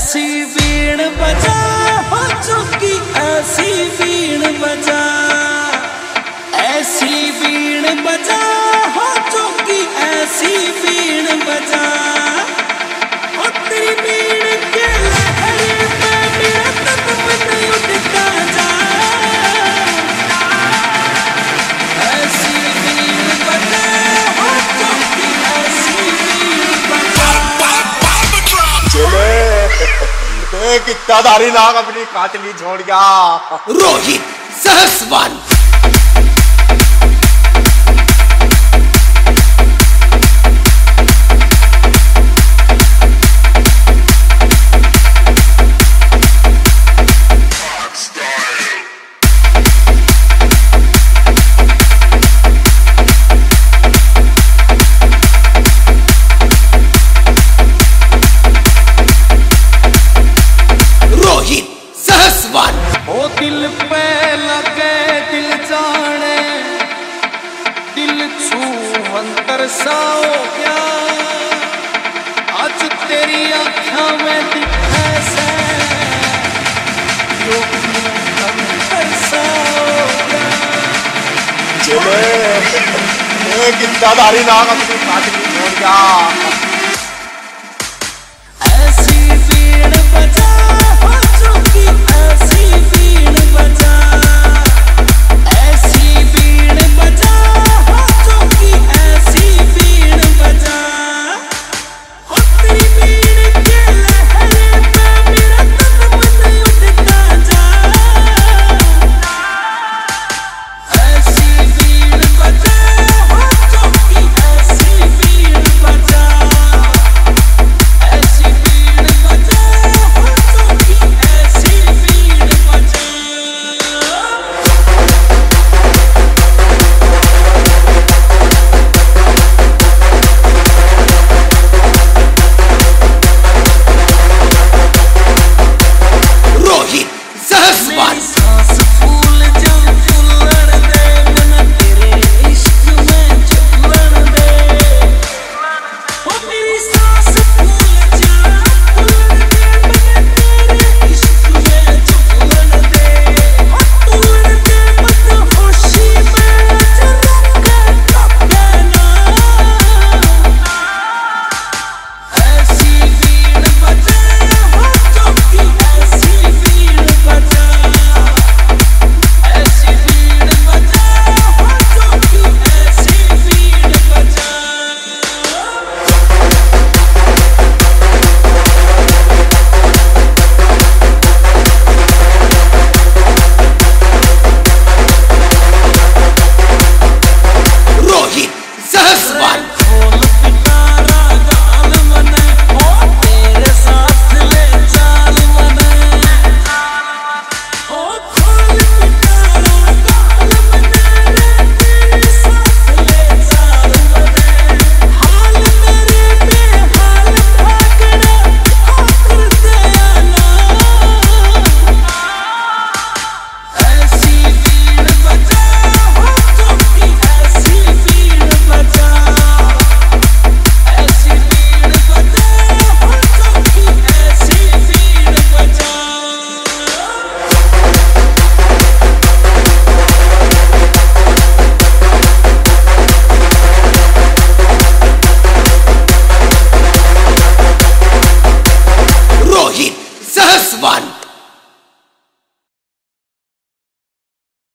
ऐसी वीण बजा हो चुकी ऐसी वीण बजा। ऐसी वीण बजा एक दारी नाग अपनी कातली छोड़ गया। रोहित सहसवान। रोहित सहसवान। ओ दिल पे लगे दिल जाने। दिल छू अंतर साओ क्या? आज तेरी आँखों में दिखे से। जो मैं कितना दारी नाम अपनी पार्टी में जोड़ गया